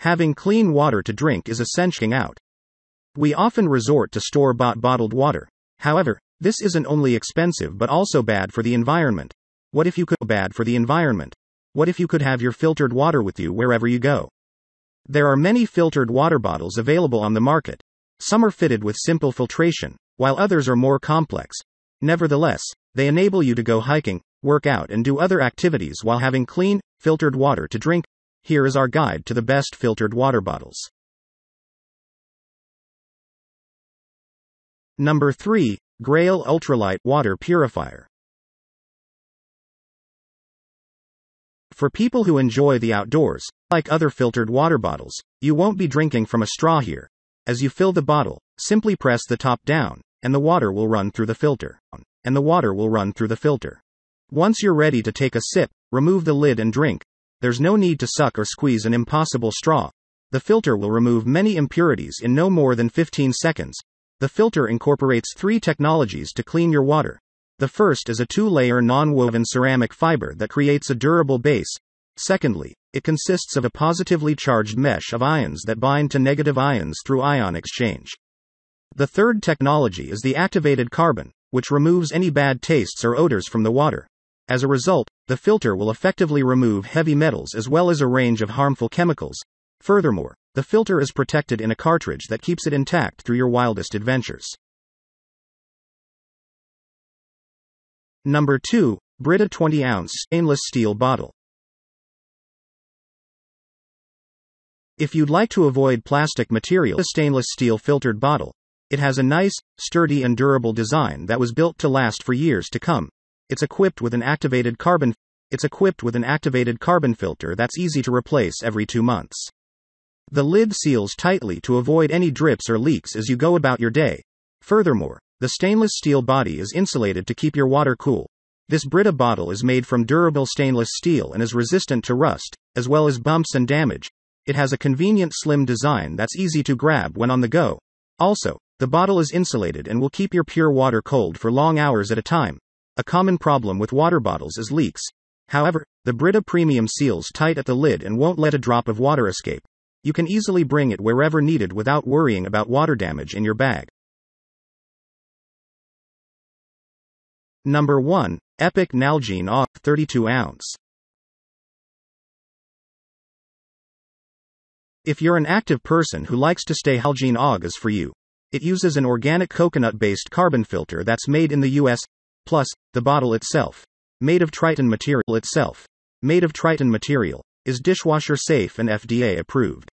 Having clean water to drink is essential out. We often resort to store bought bottled water. However, this isn't only expensive but also bad for the environment. What if you could bad for the environment? What if you could have your filtered water with you wherever you go? There are many filtered water bottles available on the market. Some are fitted with simple filtration, while others are more complex. Nevertheless, they enable you to go hiking, work out, and do other activities while having clean, filtered water to drink. Here is our guide to the best filtered water bottles. Number 3 Grayl Ultralight Water Purifier. For people who enjoy the outdoors, like other filtered water bottles, you won't be drinking from a straw here. As you fill the bottle, simply press the top down, and the water will run through the filter. And the water will run through the filter. Once you're ready to take a sip, remove the lid and drink. There's no need to suck or squeeze an impossible straw. The filter will remove many impurities in no more than 15 seconds. The filter incorporates three technologies to clean your water. The first is a two layer non woven ceramic fiber that creates a durable base. Secondly, it consists of a positively charged mesh of ions that bind to negative ions through ion exchange. The third technology is the activated carbon, which removes any bad tastes or odors from the water. As a result, the filter will effectively remove heavy metals as well as a range of harmful chemicals. Furthermore, the filter is protected in a cartridge that keeps it intact through your wildest adventures. Number 2, Brita 20 ounce stainless steel bottle. If you'd like to avoid plastic material, a stainless steel filtered bottle. It has a nice, sturdy, and durable design that was built to last for years to come. It's equipped with an activated carbon it's equipped with an activated carbon filter that's easy to replace every 2 months. The lid seals tightly to avoid any drips or leaks as you go about your day. Furthermore, the stainless steel body is insulated to keep your water cool. This Brita bottle is made from durable stainless steel and is resistant to rust, as well as bumps and damage. It has a convenient slim design that's easy to grab when on the go. Also, the bottle is insulated and will keep your pure water cold for long hours at a time. A common problem with water bottles is leaks. However, the Brita Premium seals tight at the lid and won't let a drop of water escape. You can easily bring it wherever needed without worrying about water damage in your bag. Number 1. Epic Nalgene OG 32 ounce. If you're an active person who likes to stay Nalgene OG is for you. It uses an organic coconut based carbon filter that's made in the US, plus, the bottle itself, made of Tritan material itself, made of Tritan material, is dishwasher safe and FDA approved.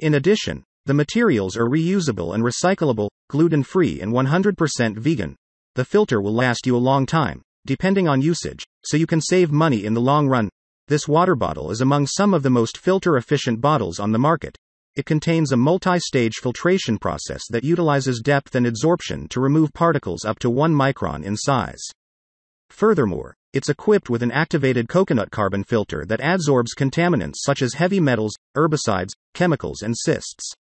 In addition, the materials are reusable and recyclable, gluten free, and 100% vegan, the filter will last you a long time, depending on usage, so you can save money in the long run. This water bottle is among some of the most filter efficient bottles on the market. It contains a multi stage filtration process that utilizes depth and adsorption to remove particles up to 1 micron in size. Furthermore, it's equipped with an activated coconut carbon filter that adsorbs contaminants such as heavy metals, herbicides, chemicals, and cysts.